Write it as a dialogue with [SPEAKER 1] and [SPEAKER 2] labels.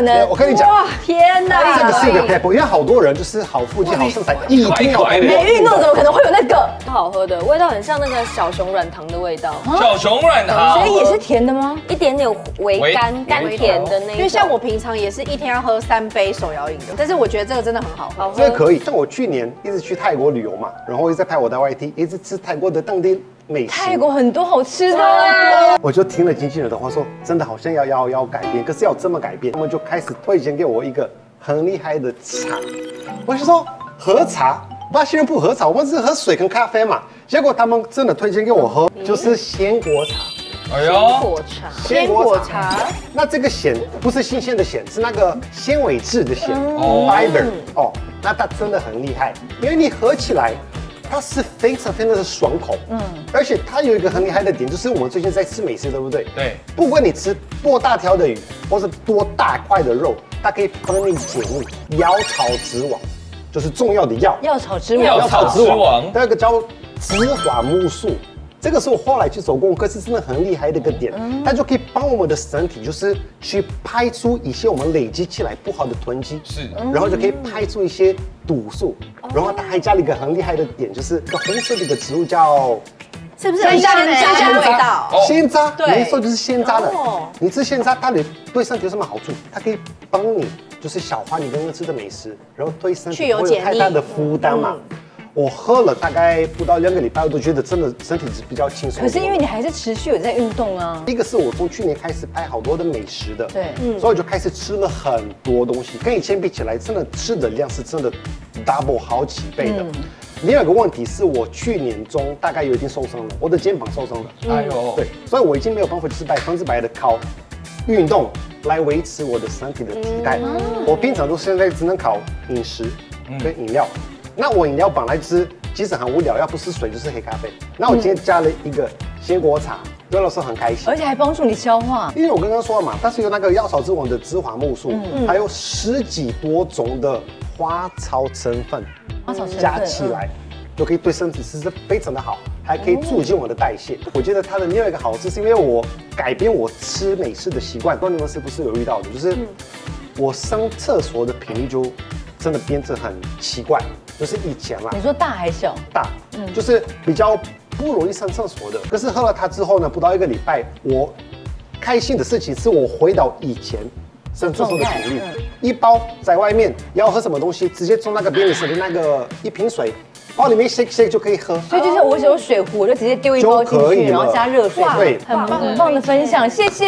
[SPEAKER 1] 能？
[SPEAKER 2] 我跟你讲，
[SPEAKER 3] 哇，天哪！
[SPEAKER 2] 这个是一个 pebble，因为好多人就是好腹肌、好身材，一定要
[SPEAKER 1] 没运动怎么可能会有那个？
[SPEAKER 3] 好喝的味道很像那个小熊软糖的味道，
[SPEAKER 4] 小熊软糖，
[SPEAKER 1] 所以也是甜的吗？
[SPEAKER 3] 一点点微
[SPEAKER 4] 甘
[SPEAKER 3] 甘甜的那。
[SPEAKER 5] 因为像我平常也是一天要喝三杯手摇饮的，但是我觉得这个真的很好喝。
[SPEAKER 3] 好喝，
[SPEAKER 2] 这个可以。像我去年一直去泰国旅游嘛，然后一直在拍我的 YT，一直吃泰国的当地美食。
[SPEAKER 1] 泰国很多好吃的啊，
[SPEAKER 2] 我就听了经纪人的话，说真的好像要要要改变，可是要这么改变，他们就开始推荐给我一个很厉害的茶。我就说喝茶，巴西人不喝茶，我们是喝水跟咖啡嘛。结果他们真的推荐给我喝，就是鲜果茶。
[SPEAKER 4] 哎呦，
[SPEAKER 3] 果茶，
[SPEAKER 5] 鲜果茶，
[SPEAKER 2] 那这个鲜不是新鲜的鲜，是那个纤维质的咸、fiber 哦，那它真的很厉害，因为你喝起来。它是非常非常的爽口，嗯，而且它有一个很厉害的点，就是我们最近在吃美食，对不对？
[SPEAKER 4] 对，
[SPEAKER 2] 不管你吃多大条的鱼，或是多大块的肉，它可以帮你解腻。药草之王就是重要的药，
[SPEAKER 1] 药草之王。
[SPEAKER 4] 药草之王
[SPEAKER 2] 第二个叫紫花木素，这个是我后来去手工课是真的很厉害的一个点，它就可以帮我们的身体就是去排出一些我们累积起来不好的囤积，
[SPEAKER 4] 是。
[SPEAKER 2] 然后就可以排出一些毒素，然后它还加了一个很厉害的点，就是一个红色的一个植物叫
[SPEAKER 5] 是不是很像人家的味道？
[SPEAKER 4] 哦。
[SPEAKER 2] 鲜渣，
[SPEAKER 5] 对。
[SPEAKER 2] 没错，就是鲜渣的。
[SPEAKER 5] 哦。
[SPEAKER 2] 你吃鲜渣，它对对身体有什么好处？它可以帮你就是消化你刚刚吃的美食，然后对身体不会有太大的负担嘛。我喝了大概不到两个礼拜，我都觉得真的身体是比较轻松。
[SPEAKER 1] 可是因为你还是持续有在运动啊，
[SPEAKER 2] 一个是我从去年开始拍好多的美食的，
[SPEAKER 1] 对嗯
[SPEAKER 2] 所以我就开始吃了很多东西，跟以前比起来，真的吃的量是真的 double 好几倍的。另外一个问题是我去年中大概有一点受伤了，我的肩膀受伤了，
[SPEAKER 4] 哎呦，
[SPEAKER 2] 对，所以我已经没有办法就是百分之百的靠运动来维持我的身体的体态。我平常都现在只能靠饮食跟饮料。那我饮料本来就是其实很无聊，要不是水就是黑咖啡。那我今天加了一个鲜果茶，对我来说很开心
[SPEAKER 1] 而。且还帮助你消化。
[SPEAKER 2] 因为我刚刚说了嘛，它是有那个药草之王的芝华木素，还有十几多种的花草成分，
[SPEAKER 1] 花草成分
[SPEAKER 2] 加起来就可以对身体其实非常的好，还可以促进我的代谢。我觉得它的另外一个好处是因为我改变我吃美式的习惯，不知道你们是不是有遇到的，就是我上厕所的频率就真的变得很奇怪，就是以前啦
[SPEAKER 1] 你，说大还小？
[SPEAKER 2] 大，嗯就是比较不容易上厕所的。可是喝了它之后呢，不到一个礼拜，我开心的事情是我回到以前上厕所的频率一包在外面要喝什么东西，直接从那个便利商店的那个一瓶水，包里面 shake shake 就可以喝。
[SPEAKER 1] 所以就是我有水壶，我就直接丢一包进去，然后加热水。
[SPEAKER 2] 对
[SPEAKER 1] 很棒很棒的分享，谢谢。